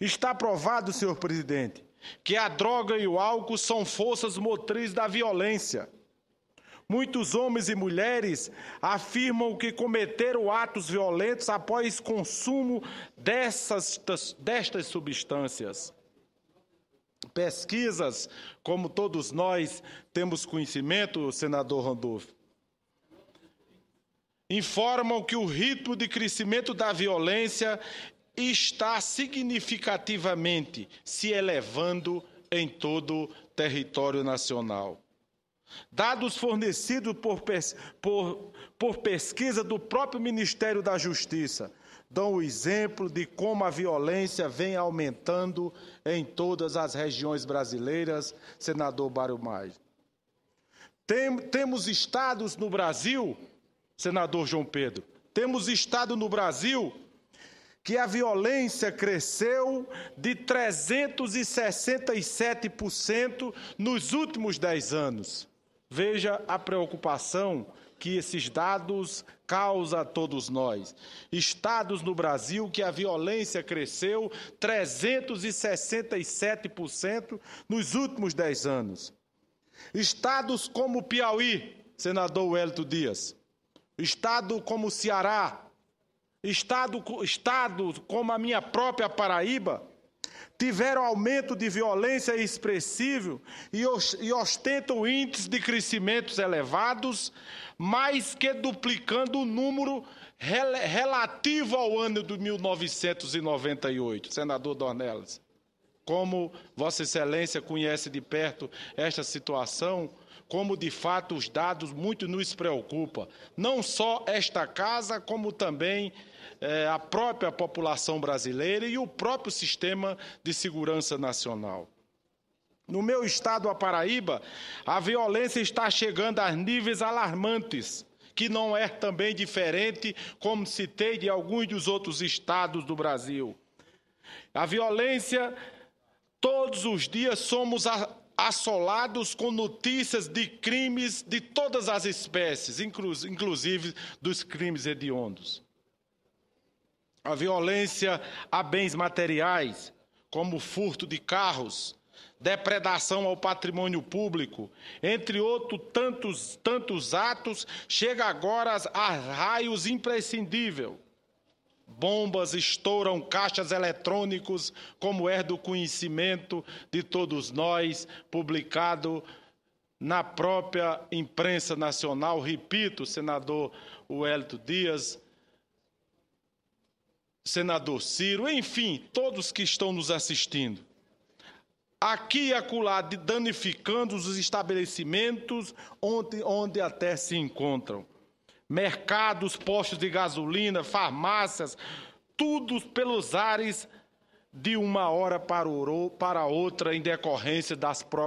Está provado, senhor presidente, que a droga e o álcool são forças motrizes da violência. Muitos homens e mulheres afirmam que cometeram atos violentos após consumo dessas, destas substâncias. Pesquisas, como todos nós temos conhecimento, senador Randolph, informam que o ritmo de crescimento da violência está significativamente se elevando em todo o território nacional. Dados fornecidos por, por, por, pesquisa do próprio Ministério da Justiça dão o exemplo de como a violência vem aumentando em todas as regiões brasileiras, senador Mário Maia. Tem, temos estados no Brasil, senador João Pedro, temos estado no Brasil que a violência cresceu de 367% nos últimos dez anos. Veja a preocupação que esses dados causam a todos nós. Estados no Brasil que a violência cresceu 367% nos últimos dez anos. Estados como Piauí, senador Wellington Dias. Estado como Ceará, estado, estado como a minha própria Paraíba, tiveram aumento de violência expressivo e ostentam índices de crescimentos elevados, mais que duplicando o número relativo ao ano de 1998, senador Dornelas. Como Vossa Excelência conhece de perto esta situação, como de fato os dados muito nos preocupam, não só esta casa, como também é, a própria população brasileira e o próprio sistema de segurança nacional. No meu estado, a Paraíba, a violência está chegando a níveis alarmantes, que não é também diferente, como citei, de alguns dos outros estados do Brasil. A violência, todos os dias somos assolados com notícias de crimes de todas as espécies, inclusive dos crimes hediondos a violência a bens materiais, como furto de carros, depredação ao patrimônio público, entre outros tantos, tantos atos, chega agora a raios imprescindíveis. Bombas estouram caixas eletrônicos, como é do conhecimento de todos nós, publicado na própria imprensa nacional. Repito, senador Wellington Dias, senador Ciro, enfim, todos que estão nos assistindo. Aqui e acolá, danificando os estabelecimentos onde, onde até se encontram. Mercados, postos de gasolina, farmácias, tudo pelos ares de uma hora para outra em decorrência das próprias